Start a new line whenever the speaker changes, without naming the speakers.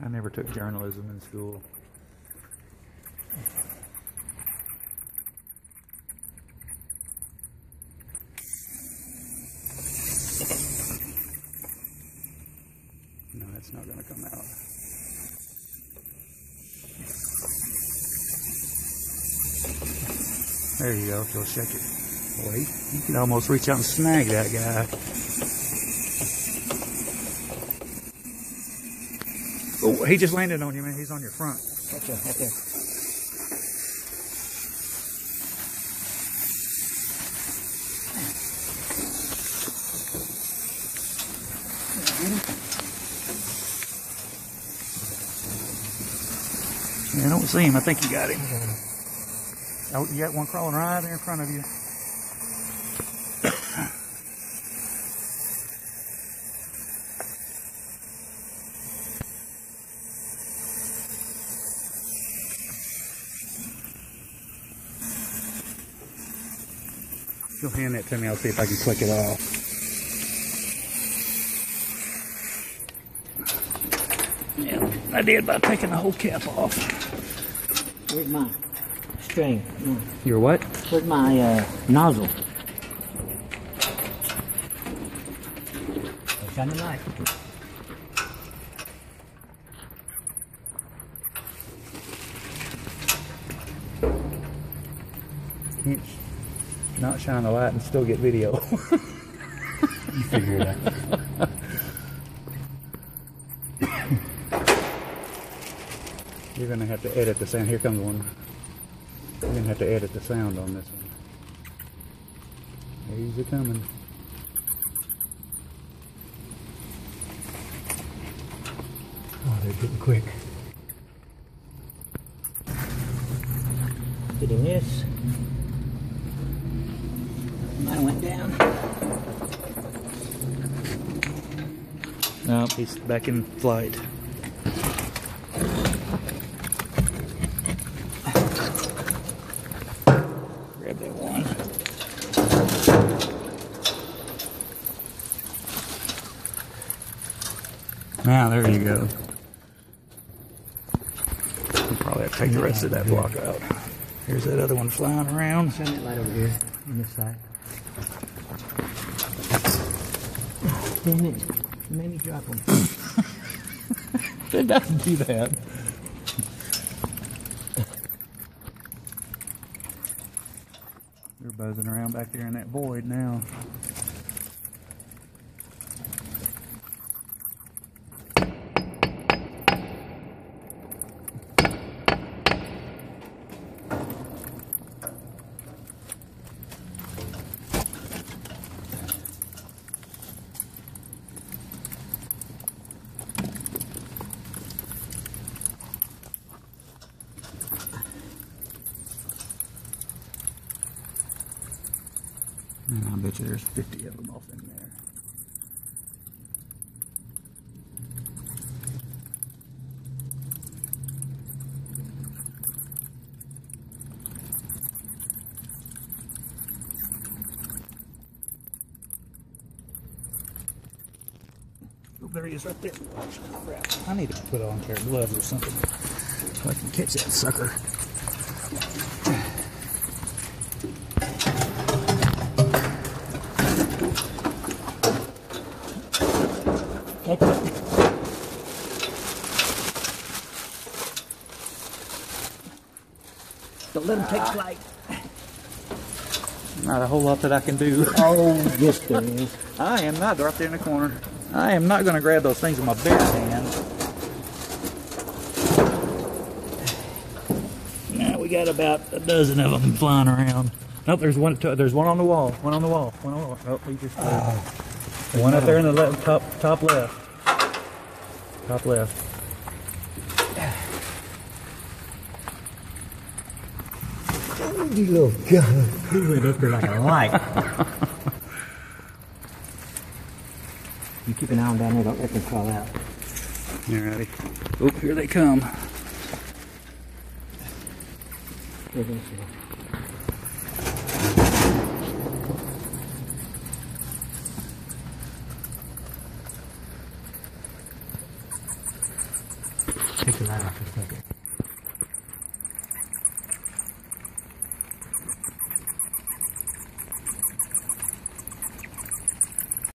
I never took journalism in school. No, it's not going to come out. There you go. Go shake it. Wait, you can almost reach out and snag that guy. Oh, he just landed on you, man. He's on your front.
Okay, okay.
Yeah, I don't see him. I think you got him. Oh, you got one crawling right there in front of you. You'll hand that to me, I'll see if I can click it off. Yeah, I did by taking the whole cap off.
Where's my string?
Your what?
Where's my uh, nozzle? Shine the light.
Can't not shine the light and still get video.
You figure it out.
You're gonna have to edit the sound. Here comes one. You're gonna have to edit the sound on this one. He's a coming.
Oh, they're getting quick. Getting this. Mine went down.
No, he's back in flight. Grab that one. Now, there you go. We'll probably have to take the rest of that block out. Here's that other one flying around.
Shine that light over here on this side. Damn it. You made me drop them.
It doesn't do that. They're buzzing around back there in that void now. And I bet you there's 50 of them off in there. Oh, there he is right there. Crap. I need to put on a pair of gloves or something so I can catch that sucker.
Catch it. Don't let them take flight.
Not a whole lot that I can do.
Oh, yes, there is.
I am not right there in the corner. I am not going to grab those things with my bare hands. Now we got about a dozen of them flying around. Nope, there's one. There's one on the wall. One on the wall. One on the wall. Oh, we just uh, oh. Flew. one up there in the left, top top left. Top left.
You little gun. He went up there like a light. you keep an eye on down there. Don't let them crawl out.
Alrighty. Oh, here they come.
back a second.